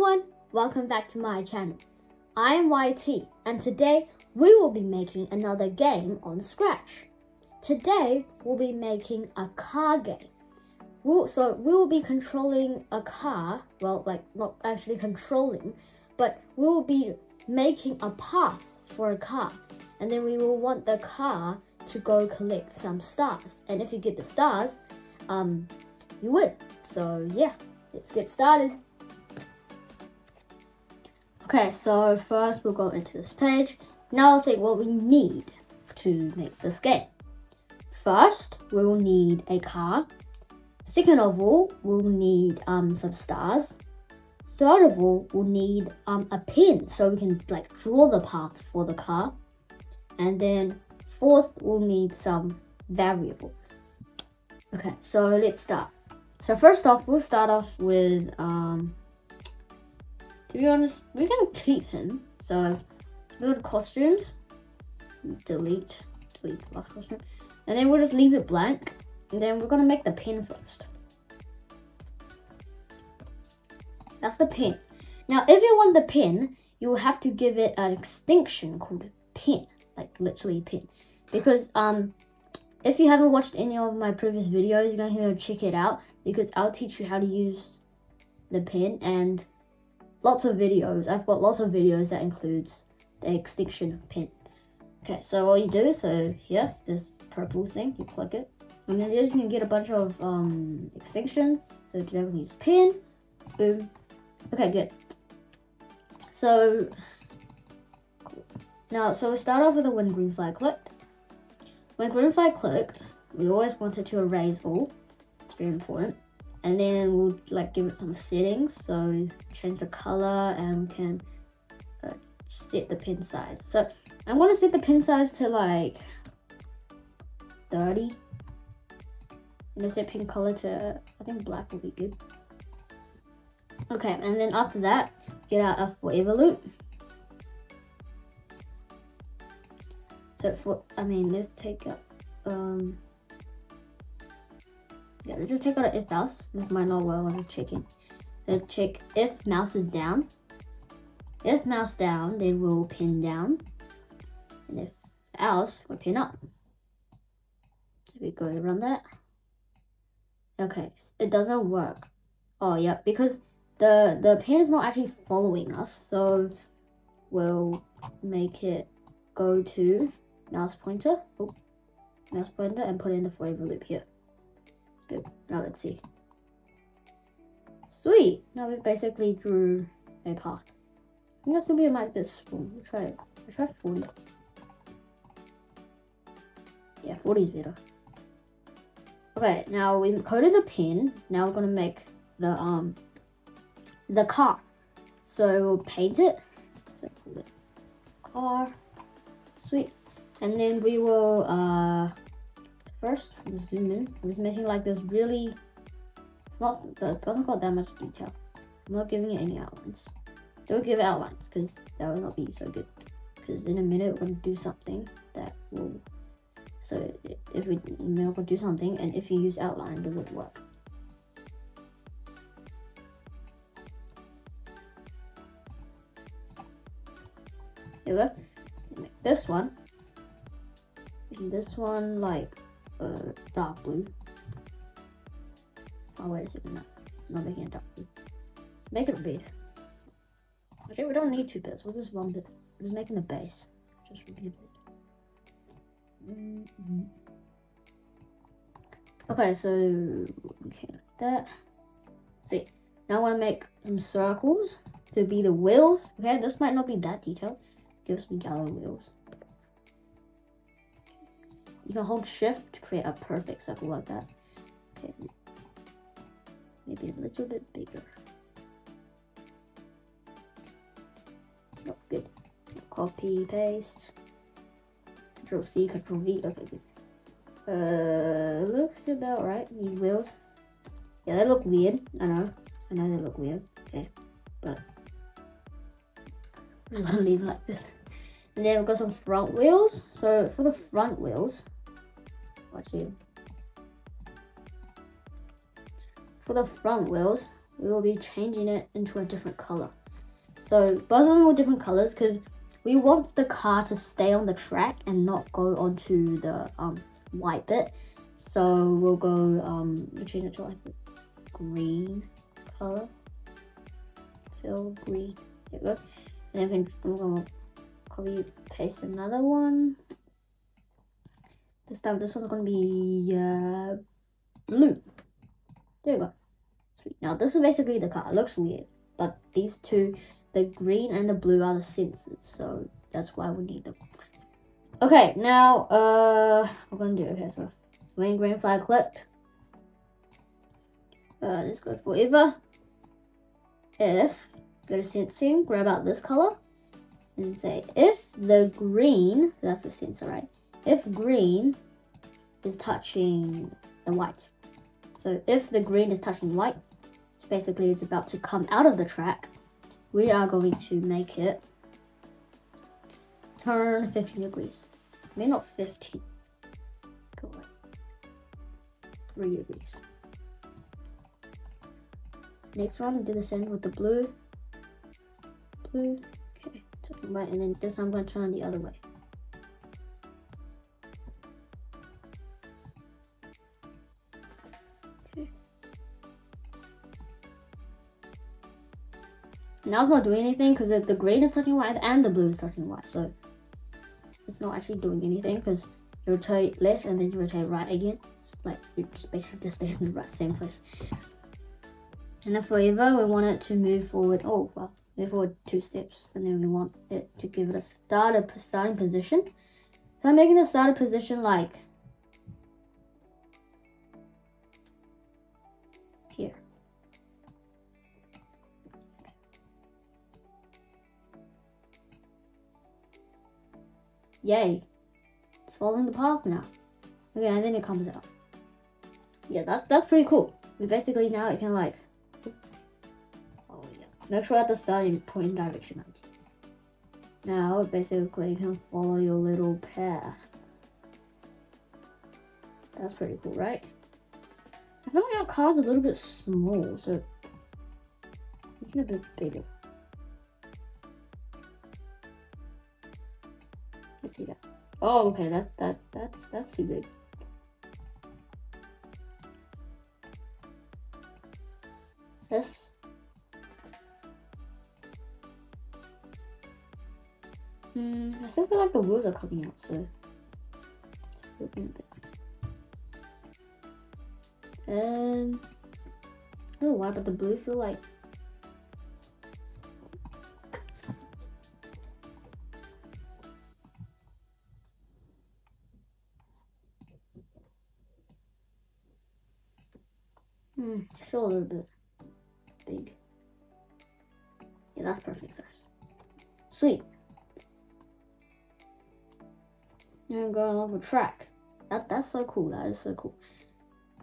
everyone, welcome back to my channel. I am YT and today we will be making another game on Scratch. Today we'll be making a car game. We'll, so we will be controlling a car, well like not actually controlling, but we will be making a path for a car and then we will want the car to go collect some stars and if you get the stars, um, you win. So yeah, let's get started. Okay, so first we'll go into this page. Now I'll think what we need to make this game. First, we will need a car. Second of all, we'll need um, some stars. Third of all, we'll need um, a pen so we can like draw the path for the car. And then fourth, we'll need some variables. Okay, so let's start. So first off, we'll start off with um, to be honest, we can keep him. So go to costumes, delete, delete last costume, and then we'll just leave it blank. And then we're gonna make the pen first. That's the pen. Now, if you want the pen, you will have to give it an extension called pen, like literally pen. Because um, if you haven't watched any of my previous videos, you're gonna to check it out because I'll teach you how to use the pen and lots of videos. I've got lots of videos that includes the extension pen. Okay, so all you do, so here, this purple thing, you click it. And then you can get a bunch of um, extensions. So today we use pen, boom. Okay, good. So, cool. now, so we start off with a when green flag clicked. When green flag clicked, we always wanted to erase all. It's very important and then we'll like give it some settings. So change the color and can uh, set the pen size. So I want to set the pen size to like 30 and set pen color to I think black will be good. Okay and then after that get out a forever loop. So for I mean let's take a um yeah, let's just take out an if mouse. This might not work when I'm checking. So check if mouse is down. If mouse down, then we'll pen down. And if else, we'll pen up. So we go around that. Okay, it doesn't work. Oh, yeah, because the, the pen is not actually following us. So we'll make it go to mouse pointer. Oh, mouse pointer and put in the forever loop here. Now let's see. Sweet. Now we basically drew a path. I think that's gonna be a might bit small. We'll try. We'll try 40. Yeah, 40 is better. Okay, now we've coded the pen. Now we're gonna make the um the car. So we'll paint it. So car. Sweet. And then we will uh First, zoom in. I'm just making like this really, it's not, it doesn't got that much detail. I'm not giving it any outlines. Don't give outlines because that will not be so good. Because in a minute we're going to do something that will, so if we, we're do something and if you use outline, it would work. Here we go. Make this one. And this one like uh, dark blue. Oh, wait a second. No, not making it dark blue. Make it a red. Okay, we don't need two bits. We'll just one bit. We're just making the base. Just repeat it. Mm -hmm. Okay, so okay, like that. Sweet. Now I want to make some circles to be the wheels. Okay, this might not be that detailed. Give us yellow wheels. You can hold shift to create a perfect circle like that. Okay. Maybe a little bit bigger. Looks good. Copy, paste. Control C, Control V. Okay, good. Uh, looks about right. These wheels. Yeah, they look weird. I know. I know they look weird. Okay, but I'm just gonna leave it like this. And then we've got some front wheels. So for the front wheels, you. For the front wheels, we will be changing it into a different color. So both of them are different colors because we want the car to stay on the track and not go onto the um, white bit. So we'll go, um, change it to like green color. Fill green. There we go. And then gonna copy paste another one. This time, this one's gonna be uh, blue. There you go. Sweet. Now this is basically the car. It looks weird, but these two, the green and the blue, are the sensors. So that's why we need them. Okay, now uh, we're gonna do okay. So main green flag clicked. Uh, this goes forever. If go to sensing, grab out this color, and say if the green, that's the sensor, right? If green is touching the white. So if the green is touching white, so basically it's about to come out of the track, we are going to make it turn 15 degrees. Maybe not 15. Go away. 3 degrees. Next one, do the same with the blue. Blue. Okay, turn right, and then this I'm going to turn the other way. Now it's not doing anything because the green is touching white and the blue is touching white. So it's not actually doing anything because you rotate left and then you rotate right again. It's like you just basically just stay in the right same place. And then forever we want it to move forward. Oh well, move forward two steps, and then we want it to give it a starter starting position. So I'm making the starter position like Yay. It's following the path now. Okay, and then it comes out. Yeah, that's that's pretty cool. We basically now it can like Oh yeah. Make sure at the start you point in direction 90. Now basically you can follow your little path. That's pretty cool, right? I feel like our car's a little bit small, so make it a bit bigger. Let's see that. Oh, okay, that that that's that's too big. This. Hmm, I still feel like the wheels are coming out, so. And I don't know why, but the blue feel like Hmm, still a little bit big. Yeah, that's perfect size. Sweet. You're gonna go along the track. That that's so cool. That is so cool.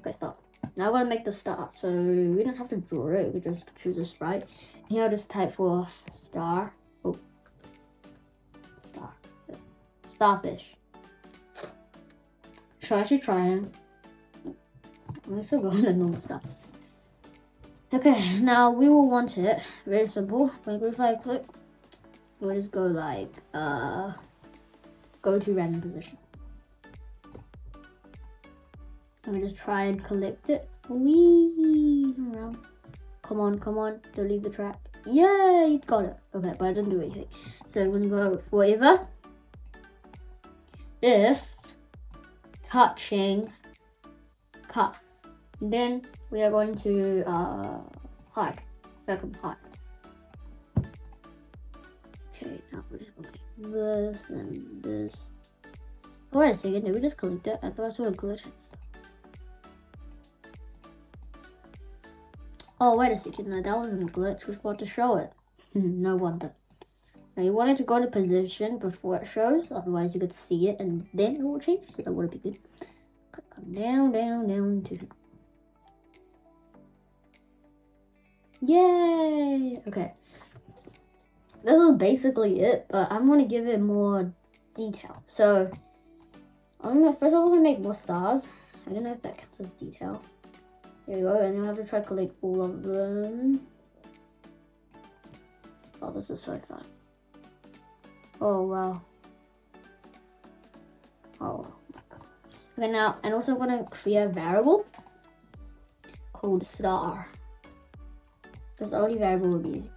Okay, stop. Now I want to make the star. So we don't have to draw it. We just choose a sprite. Here I'll just type for star. Oh, star. Starfish. Should I actually try it? I'm still go on the normal stuff. Okay, now we will want it. Very simple. Like if I click, we'll just go like uh go to random position. Let me just try and collect it. Wee around. Come on, come on, don't leave the track. Yay, you got it. Okay, but I didn't do anything. So I'm gonna go forever. If touching car. Then we are going to uh, hide. Welcome hide. Okay, now we're just going this and this. Oh, wait a second, did we just collect it? I thought I saw a glitch and stuff. Oh, wait a second, no, that wasn't a glitch. We're supposed to show it. no wonder. Now you want it to go to position before it shows, otherwise you could see it and then it will change, so that would be good. Come down, down, down to Yay! Okay. This is basically it, but I'm gonna give it more detail. So I'm gonna first of all I'm gonna make more stars. I don't know if that counts as detail. There we go, and then I have to try to collect all of them. Oh, this is so fun. Oh, wow. Oh, Okay, now, and also I'm gonna create a variable called star. Because the only variable will be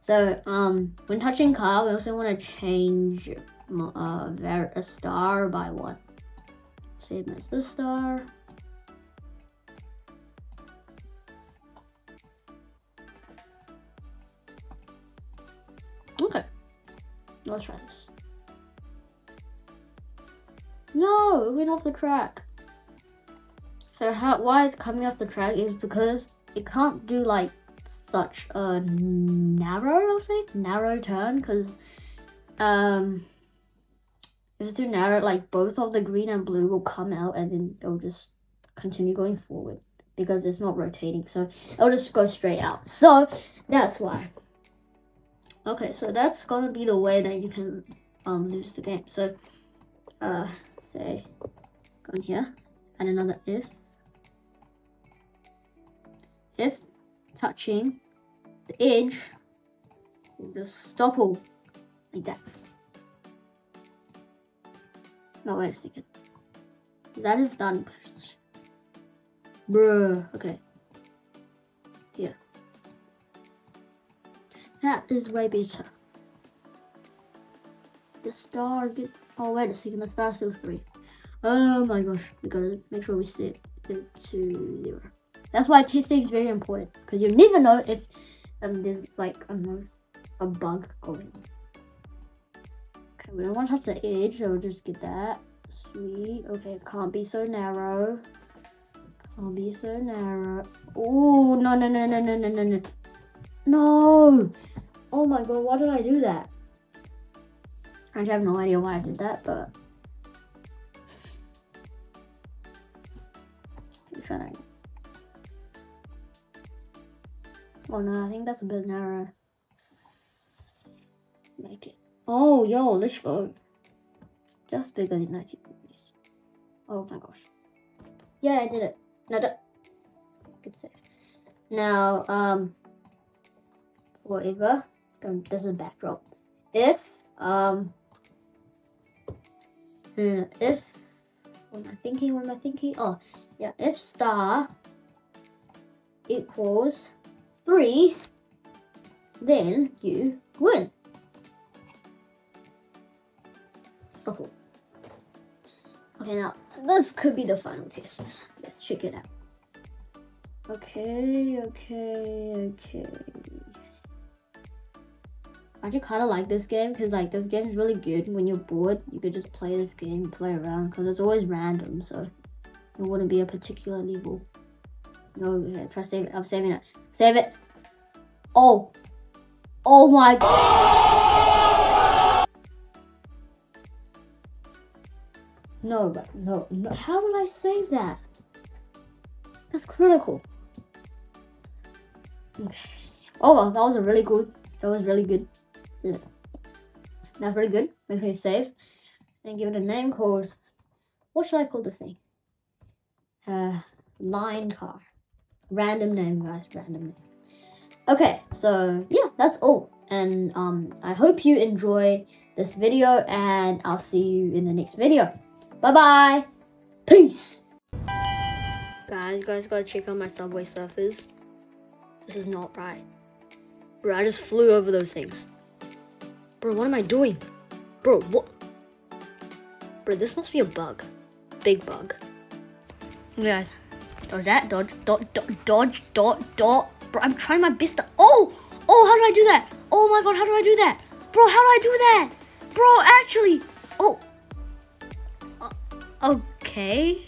So, um, when touching car, we also want to change uh, a star by one. Same as the star. Okay, let's try this. No, it went off the track. So how why it's coming off the track is because it can't do like such a narrow, I'll say, narrow turn because um if it's too narrow, like both of the green and blue will come out and then it'll just continue going forward because it's not rotating. So it'll just go straight out. So that's why. Okay, so that's gonna be the way that you can um lose the game. So uh say go in here and another if if touching the edge. We'll just stop all like that. No wait a second. That is done bruh okay. Here. That is way better. The star get oh wait a second the star still three. Oh my gosh we gotta make sure we set it to zero. That's why testing is very important because you never know if um there's like a bug going. Okay we don't want to touch the edge so we'll just get that. Sweet okay can't be so narrow. Can't be so narrow. Oh no no no no no no no no. No! Oh my god why did I do that? I have no idea why I did that, but Oh no, I think that's a bit narrow. Make it. Oh, yo, let's go. Just bigger than 90 degrees. Oh my gosh. Yeah, I did it. No, good save. Now, um, whatever. This is a backdrop. If, um, Hmm, if what am I thinking? What am I thinking? Oh, yeah. If star equals three, then you win. Stop. Okay, now this could be the final test. Let's check it out. Okay, okay, okay. I actually kind of like this game because like this game is really good. When you're bored, you could just play this game play around because it's always random. So it wouldn't be a particular level. No, okay, try save it. I'm saving it. Save it. Oh. Oh my god. No, no, no. How will I save that? That's critical. Okay. Oh, well, that was a really good. That was really good. That's very good. Make sure you save and give it a name called, what should I call this thing? Uh, line car. Random name, guys. Random name. Okay, so yeah, that's all. And um, I hope you enjoy this video and I'll see you in the next video. Bye-bye. Peace. Guys, guys gotta check out my Subway Surfers. This is not right. Bro, I just flew over those things. Bro, what am I doing? Bro, what? Bro, this must be a bug. Big bug. Guys, dodge that, dodge, dodge, dodge, dodge. Bro, I'm trying my best to- Oh! Oh, how do I do that? Oh my god, how do I do that? Bro, how do I do that? Bro, actually. Oh. Uh, okay.